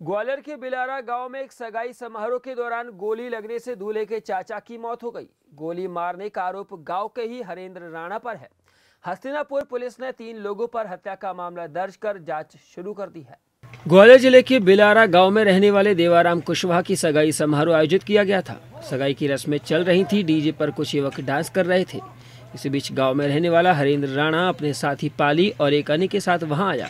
ग्वालियर के बिलारा गाँव में एक सगाई समारोह के दौरान गोली लगने से दूल्हे के चाचा की मौत हो गई। गोली मारने का आरोप गाँव के ही हरेंद्र राणा पर है। हस्तिनापुर पुलिस ने तीन लोगों पर हत्या का मामला दर्ज कर जाँच शुरू कर दी है। ग्वालियर ज़िले के बिलारा गाँव में रहने वाले देवाराम कुशवाहा की सगाई समारोह आयोजित किया गया था। सगाई की रस्में चल रही थी, डीजे पर कुछ युवक डांस कर रहे थे। इसी बीच गाँव में रहने वाला हरेंद्र राणा अपने साथी पाली और एक अन्य के साथ वहाँ आया।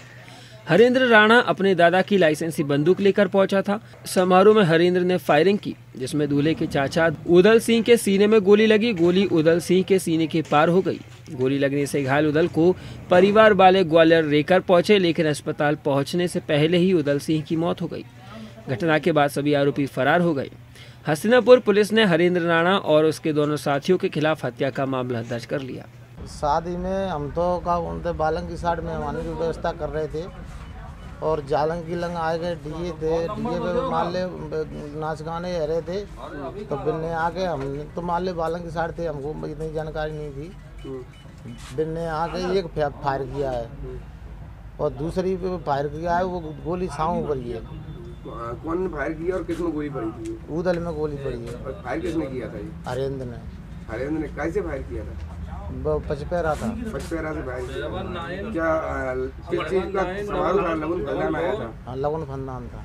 हरेंद्र राणा अपने दादा की लाइसेंसी बंदूक लेकर पहुँचा था। समारोह में हरेंद्र ने फायरिंग की, जिसमें दूल्हे के चाचा उदल सिंह के सीने में गोली लगी। गोली उदल सिंह के सीने के पार हो गई। गोली लगने से घायल उदल को परिवार वाले ग्वालियर लेकर पहुँचे, लेकिन अस्पताल पहुँचने से पहले ही उदल सिंह की मौत हो गई। घटना के बाद सभी आरोपी फरार हो गए। हस्तिनापुर पुलिस ने हरेंद्र राणा और उसके दोनों साथियों के खिलाफ हत्या का मामला दर्ज कर लिया। शादी में हम तो का उनते बालंग की साइड में हमारी की व्यवस्था कर रहे थे और जालंग की लंग आए गए डीए थे डीए पे मान ले नाच गाने आ रहे थे। तो बिन्ने आके हम तो मान ले बालंग की साइड थे हमको इतनी जानकारी नहीं थी। बिन्ने आके एक फायर किया है। और दूसरी पे फायर किया है वो गोली छाँव पड़ी है कौन ने फायर किया और किसमें गोली पड़ी थी? उदल में गोली पड़ी है। फायर किसने किया था हरेंद्र ने। हरेंद्र ने कैसे फायर किया था? पचपेरा था। पचपेरा से फायर किया किस चीज़ का समारोह था? लगन में आया था। हाँ, लगन फंदान था।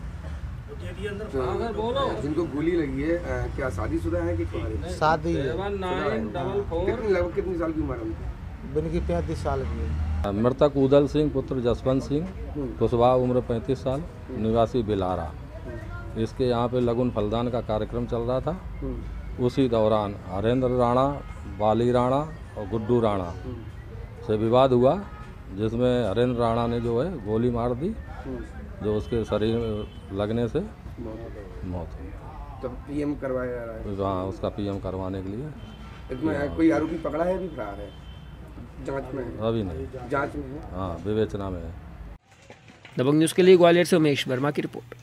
तो जिनको गोली लगी है क्या शादीशुदा है कि? शादी। है। कितनी लगभग कितनी साल की उम्र है उनकी? बिनकी पैंतीस साल की है। मृतक उदल सिंह पुत्र जसवंत सिंह कुशवाहा उम्र 35 साल निवासी बिलारा। इसके यहाँ पे लगुन फलदान का कार्यक्रम चल रहा था। उसी दौरान हरेंद्र राणा बाली राणा और गुड्डू राणा। से विवाद हुआ जिसमें हरेंद्र राणा ने जो है गोली मार दी जो उसके शरीर में लगने से मौत हुई तो पीएम करवाया जा रहा है? वहाँ उसका पीएम करवाने के लिए। इसमें कोई आरोपी पकड़ा है अभी फरार है जाँच में अभी नहीं। जाँच में हाँ विवेचना में है। दबंग न्यूज़ के लिए ग्वालियर से उमेश वर्मा की रिपोर्ट।